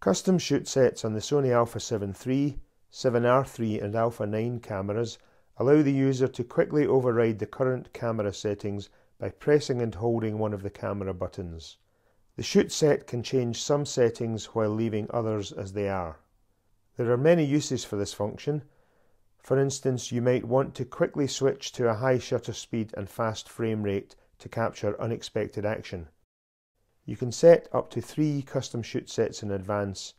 Custom shoot sets on the Sony Alpha 7 III, 7R3 and Alpha 9 cameras allow the user to quickly override the current camera settings by pressing and holding one of the camera buttons. The shoot set can change some settings while leaving others as they are. There are many uses for this function. For instance, you might want to quickly switch to a high shutter speed and fast frame rate to capture unexpected action. You can set up to three custom shoot sets in advance,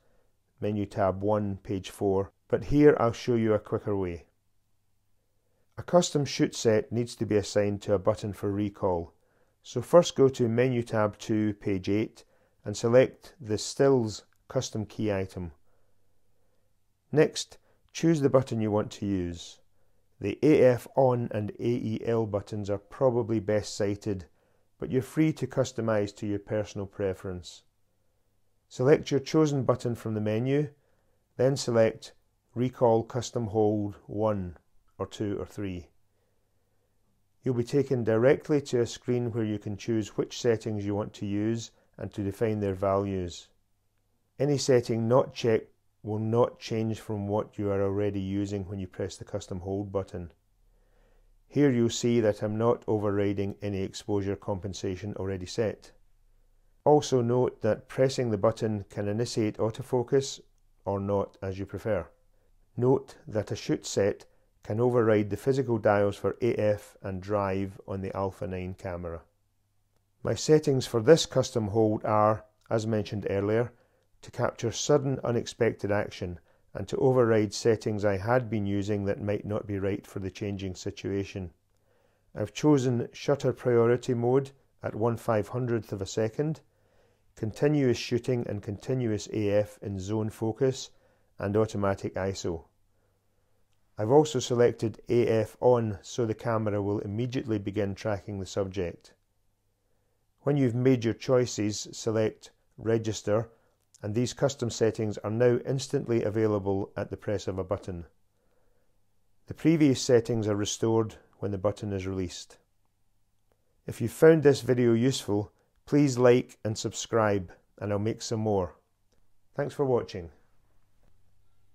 menu tab 1, page 4, but here I'll show you a quicker way. A custom shoot set needs to be assigned to a button for recall. So first go to menu tab 2, page 8 and select the stills custom key item. Next, choose the button you want to use. The AF on and AEL buttons are probably best sited but you're free to customize to your personal preference. Select your chosen button from the menu, then select Recall Custom Hold 1 or 2 or 3. You'll be taken directly to a screen where you can choose which settings you want to use and to define their values. Any setting not checked will not change from what you are already using when you press the Custom Hold button. Here you'll see that I'm not overriding any exposure compensation already set. Also note that pressing the button can initiate autofocus or not as you prefer. Note that a shoot set can override the physical dials for AF and drive on the Alpha 9 camera. My settings for this custom hold are, as mentioned earlier, to capture sudden unexpected action and to override settings I had been using that might not be right for the changing situation. I've chosen shutter priority mode at 1 500th of a second, continuous shooting and continuous AF in zone focus, and automatic ISO. I've also selected AF on so the camera will immediately begin tracking the subject. When you've made your choices, select Register and these custom settings are now instantly available at the press of a button. The previous settings are restored when the button is released. If you found this video useful, please like and subscribe and I'll make some more. Thanks for watching.